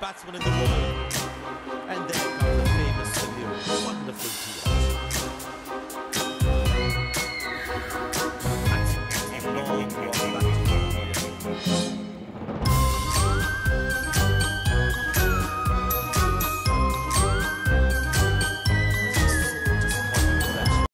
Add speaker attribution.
Speaker 1: batsman in the world.